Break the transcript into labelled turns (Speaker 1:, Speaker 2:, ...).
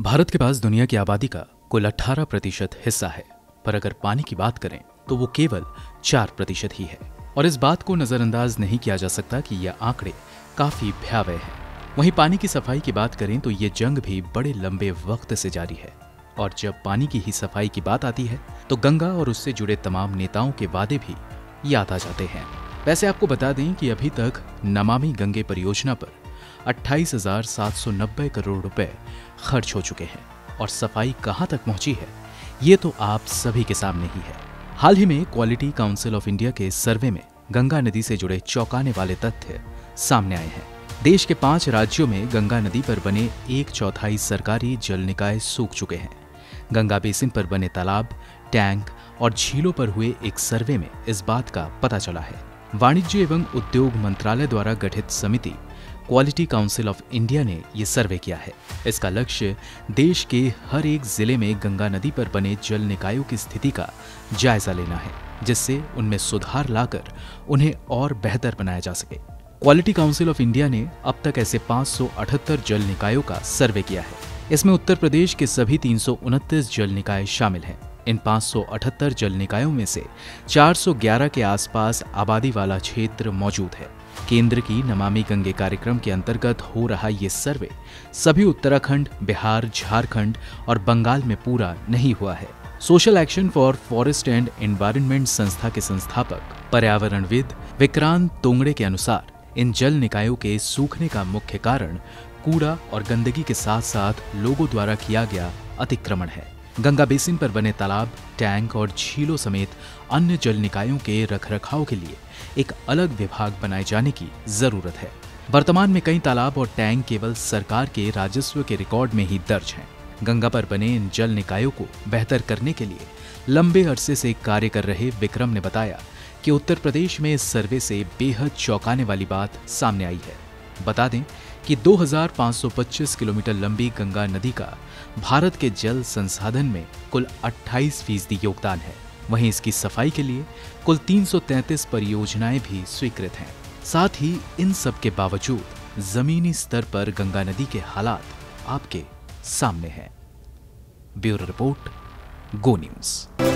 Speaker 1: भारत के पास दुनिया की आबादी का कुल 18 प्रतिशत हिस्सा है, पर अगर पानी की बात करें तो वो केवल 4 प्रतिशत ही है। और इस बात को नजरअंदाज नहीं किया जा सकता कि यह आंकड़े काफ़ी भयावह हैं। वहीं पानी की सफ़ाई की बात करें तो ये जंग भी बड़े लंबे वक्त से जारी है। और जब पानी की ही सफ़ाई की बात आती है तो गंगा और उससे जुड़े तमाम नेताओं के वादे भी याद आ जाते हैं। वैसे आपको बता दें कि अभी तक नमामि गंगे परियोजना पर 28,790 करोड़ रुपए खर्च हो चुके हैं। और सफ़ाई कहाँ तक पहुँची है? ये तो आप सभी के सामने ही है। हाल ही में क्वालिटी काउंसिल ऑफ़ इंडिया के सर्वे में गंगा नदी से जुड़े चौंकाने वाले तथ्य सामने आए हैं। देश के पाँच राज्यों में गंगा नदी पर बने एक चौथाई सरकारी जल निकाय सूख चुके हैं। गंगा बेसिन पर बने तालाब टैंक और झीलों पर हुए एक सर्वे में इस बात का पता चला है। वाणिज्य एवं उद्योग मंत्रालय द्वारा गठित समिति क्वालिटी काउंसिल ऑफ़ इंडिया ने ये सर्वे किया है। इसका लक्ष्य देश के हर एक ज़िले में गंगा नदी पर बने जल निकायों की स्थिति का जायजा लेना है, जिससे उनमें सुधार लाकर उन्हें और बेहतर बनाया जा सके। क्वालिटी काउंसिल ऑफ़ इंडिया ने अब तक ऐसे पाँच सौ अठहत्तर जल निकायों का सर्वे किया है। इसमें उत्तर प्रदेश के सभी तीन सौ उनतीस जल निकाय शामिल हैं। इन 578 जल निकायों में से 411 के आसपास आबादी वाला क्षेत्र मौजूद है। केंद्र की नमामि गंगे कार्यक्रम के अंतर्गत हो रहा ये सर्वे सभी उत्तराखंड, बिहार, झारखंड और बंगाल में पूरा नहीं हुआ है। Social action for forest and environment संस्था के संस्थापक, पर्यावरणविद विक्रांत तोंगड़े के अनुसार, इन जल निकायों के सूखने का मुख्य कारण कूड़ा और गंदगी के साथ साथ लोगों द्वारा किया गया अतिक्रमण है। गंगा बेसिन पर बने तालाब, टैंक और झीलों समेत अन्य जल निकायों के रखरखाव के लिए एक अलग विभाग बनाए जाने की ज़रूरत है। वर्तमान में कई तालाब और टैंक केवल सरकार के राजस्व के रिकॉर्ड में ही दर्ज हैं। गंगा पर बने इन जल निकायों को बेहतर करने के लिए लंबे अरसे से कार्य कर रहे विक्रम ने बताया कि उत्तर प्रदेश में इस सर्वे से बेहद चौंकाने वाली बात सामने आई है। बता दें कि 2525 किलोमीटर लंबी गंगा नदी का भारत के जल संसाधन में कुल 28 फ़ीसदी योगदान है। वहीं इसकी सफ़ाई के लिए कुल 333 परियोजनाएँ भी स्वीकृत हैं। साथ ही इन सब के बावजूद जमीनी स्तर पर गंगा नदी के हालात आपके सामने हैं। Bureau report, Go News.